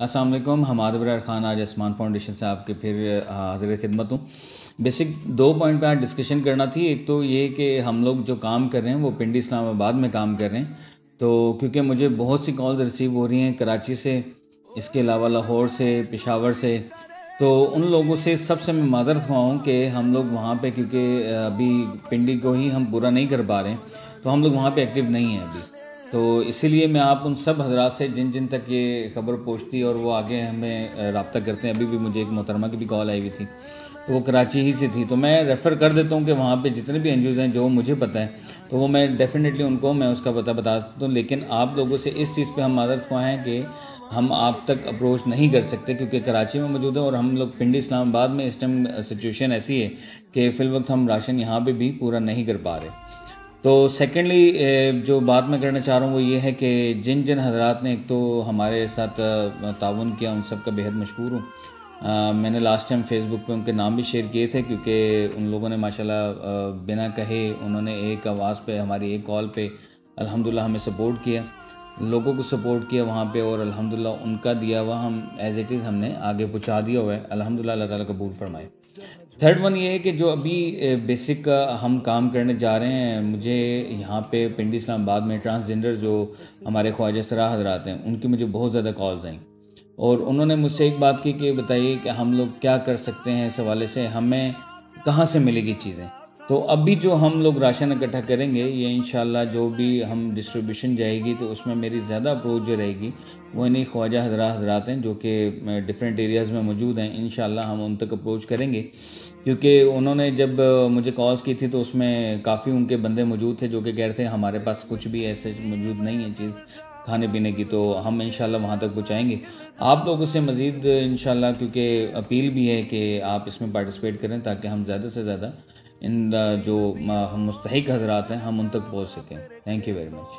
अस्सलाम वालेकुम हमाद बरार ख़ान आज आसमान फाउंडेशन से आपके फिर हाजिर खिदमत हूँ। बेसिक दो पॉइंट पे आज डिस्कशन करना थी। एक तो ये कि हम लोग जो काम कर रहे हैं, वो पिंडी इस्लामाबाद में काम कर रहे हैं। तो क्योंकि मुझे बहुत सी कॉल्स रिसीव हो रही हैं कराची से, इसके अलावा लाहौर से, पेशावर से। तो उन लोगों से सबसे मैं माजरत हुआ हूँ कि हम लोग वहाँ पे, क्योंकि अभी पिंडी को ही हम पूरा नहीं कर पा रहे हैं तो हम लोग वहाँ पे एक्टिव नहीं हैं अभी। तो इसीलिए मैं आप उन सब हजरात से जिन जिन तक ये खबर पहुँचती और वो आगे हमें रबता करते हैं। अभी भी मुझे एक मोहतरमा की भी कॉल आई हुई थी। तो वो कराची ही से थी। तो मैं रेफ़र कर देता हूँ कि वहाँ पे जितने भी एन हैं, जो मुझे पता है तो वो मैं डेफ़िनेटली उनको, मैं उसका पता बता सकता हूँ। लेकिन आप लोगों से इस चीज़ पे हम मादरत को हैं कि हम आप तक अप्रोच नहीं कर सकते, क्योंकि कराची में मौजूद है और हम लोग पिंडी इस्लामाबाद में इस टाइम सिचुएशन ऐसी है कि फ़िल वक्त हम राशन यहाँ पर भी पूरा नहीं कर पा रहे। तो सेकेंडली जो बात मैं करना चाह रहा हूँ वो ये है कि जिन जिन हजरात ने एक तो हमारे साथ ताउन किया, उन सब का बेहद मशहूर हूँ। मैंने लास्ट टाइम फेसबुक पे उनके नाम भी शेयर किए थे क्योंकि उन लोगों ने माशाल्लाह बिना कहे उन्होंने एक आवाज़ पे, हमारी एक कॉल पे अल्हम्दुलिल्लाह हमें सपोर्ट किया। लोगों को सपोर्ट किया वहाँ पे और अल्हम्दुलिल्लाह उनका दिया हुआ हम एज इट इज़ हमने आगे पहुँचा दिया हुआ है। अल्हम्दुलिल्लाह अल्लाह ताला कबूल फरमाए। थर्ड वन ये है कि जो अभी बेसिक हम काम करने जा रहे हैं, मुझे यहाँ पे पिंडी इस्लामाबाद में ट्रांसजेंडर जो हमारे ख्वाजा सरा हजरात हैं, उनकी मुझे बहुत ज़्यादा कॉल्स आई। और उन्होंने मुझसे एक बात की कि बताइए कि हम लोग क्या कर सकते हैं इस हवाले से, हमें कहाँ से मिलेगी चीज़ें? तो अभी जो हम लोग राशन इकट्ठा करेंगे, ये इन जो भी हम डिस्ट्रीब्यूशन जाएगी तो उसमें मेरी ज़्यादा अप्रोच जो रहेगी, वो इन्हीं ख्वाजा हजरा हजरात हैं, जो कि डिफरेंट एरियाज़ में मौजूद हैं। इन हम उन तक अप्रोच करेंगे। क्योंकि उन्होंने जब मुझे कॉल्स की थी तो उसमें काफ़ी उनके बंदे मौजूद थे, जो कि कह रहे थे, हमारे पास कुछ भी ऐसे मौजूद नहीं है चीज़ खाने पीने की। तो हम इन वहाँ तक पहुँचाएँगे। आप लोगों से मज़ीद इन क्योंकि अपील भी है कि आप इसमें पार्टिसिपेट करें, ताकि हम ज़्यादा से ज़्यादा इन जो हम मुस्तक हजरात हैं, हम उन तक पहुँच सकें। Thank you very much